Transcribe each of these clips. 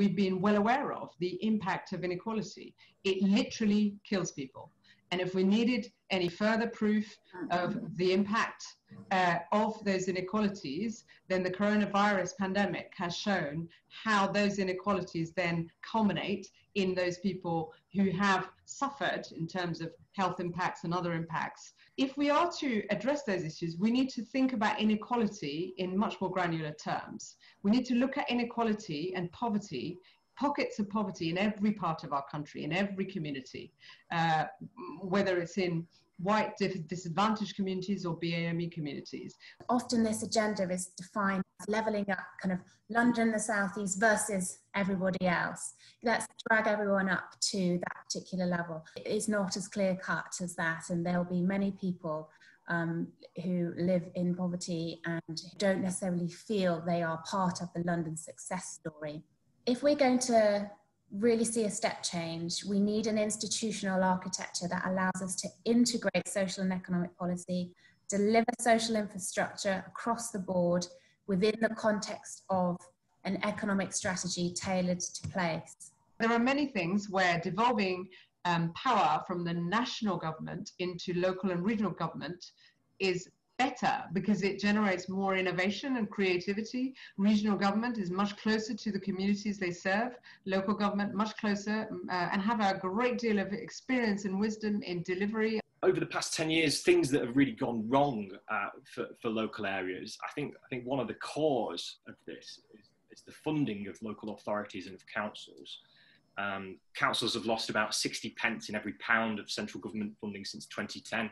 we've been well aware of the impact of inequality. It literally kills people. And if we needed any further proof of the impact uh, of those inequalities, then the coronavirus pandemic has shown how those inequalities then culminate in those people who have suffered in terms of health impacts and other impacts. If we are to address those issues, we need to think about inequality in much more granular terms. We need to look at inequality and poverty pockets of poverty in every part of our country, in every community, uh, whether it's in white disadvantaged communities or BAME communities. Often this agenda is defined as levelling up kind of London, the southeast versus everybody else. Let's drag everyone up to that particular level. It's not as clear cut as that, and there'll be many people um, who live in poverty and don't necessarily feel they are part of the London success story if we're going to really see a step change, we need an institutional architecture that allows us to integrate social and economic policy, deliver social infrastructure across the board within the context of an economic strategy tailored to place. There are many things where devolving um, power from the national government into local and regional government is better because it generates more innovation and creativity. Regional government is much closer to the communities they serve, local government much closer, mm, uh, and have a great deal of experience and wisdom in delivery. Over the past 10 years, things that have really gone wrong uh, for, for local areas, I think, I think one of the cause of this is, is the funding of local authorities and of councils. Um, councils have lost about 60 pence in every pound of central government funding since 2010.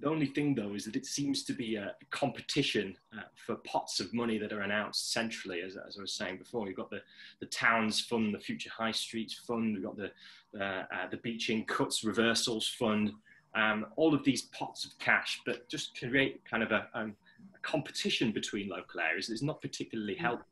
The only thing, though, is that it seems to be a competition uh, for pots of money that are announced centrally, as, as I was saying before. You've got the, the Towns Fund, the Future High Streets Fund, we've got the, uh, uh, the Beeching Cuts Reversals Fund, um, all of these pots of cash that just create kind of a, um, a competition between local areas that's not particularly helpful